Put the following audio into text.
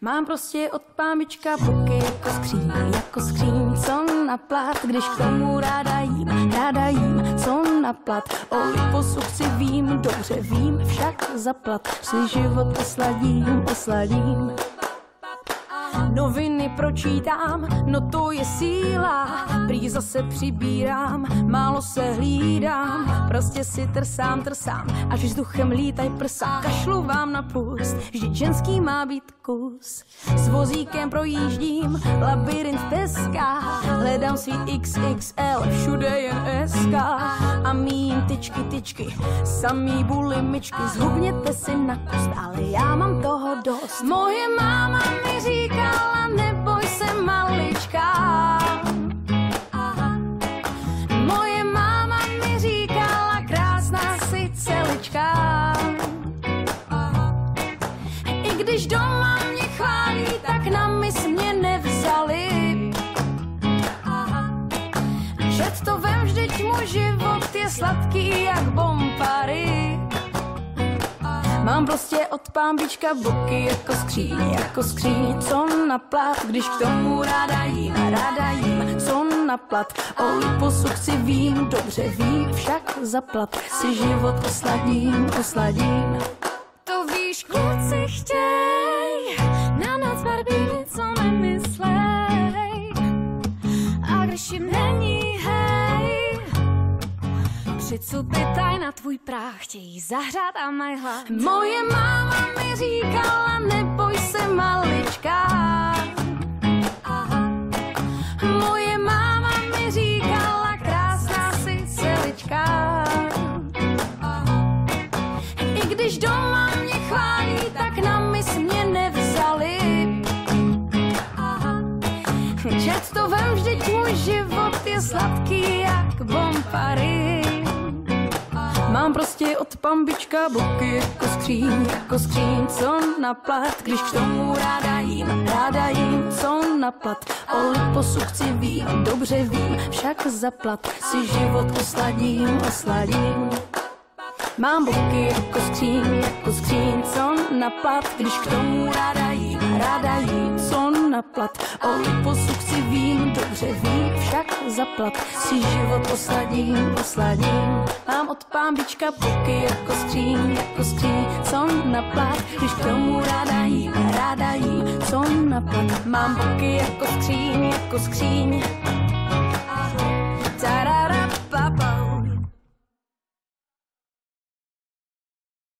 Mám prostě od pámička boky jako skříň, jako skříň, co na plat, když k tomu ráda jím, ráda jím, co na plat. O liposu chci vím, dobře vím, však zaplat, si život osladím, osladím. Noviny pročítám, no to je síla, prý zase přibírám, málo se hlídám, prostě si trsám, trsám, až vzduchem lítaj prsa, kašlu vám na pust, vždyť ženský má být kus. S vozíkem projíždím, labirint Teska, hledám svý XXL, všude jen SK a mým tyčky, tyčky, samý bulimičky, zhubněte si na kost, ale já mám toho dost. Moje máma mi celička. I když doma mě chválí, tak na mis mě nevzali. Že to vem, vždyť můj život je sladký jak bombary. Mám prostě od pámbička boky jako skříň, jako skříň, co na plat, když k tomu ráda jím, ráda jím, co na plat. O liposu chci vím, dobře vím, však zaplat si život osladím, osladím. To víš, kluci chtěj, na noc barbíny, co nemyslej. A když jim není hej, Přicupy na tvůj práh chtějí zahřát a mají hlad. Moje máma mi říkala, neboj se malička. Když doma mě chválí, tak na mis mě nevzali. Čet to vem, vždyť můj život je sladký jak bombary. Mám prostě od pambička boky jako skříň, jako skříň, co na plat, když k tomu ráda jím, ráda jím, co na plat. O liposu chci vím, dobře vím, však zaplat si život osladím, osladím. Mám boky jako skříň, jako skříň, co na plat, když k tomu ráda jím, ráda jím, co na plat. O liposu chci vím, dobře vím, však zaplat si život osladím, osladím. Mám od pámbička boky jako skříň, jako skříň, co na plat, když k tomu ráda jím, ráda jím, co na plat. Mám boky jako skříň, jako skříň,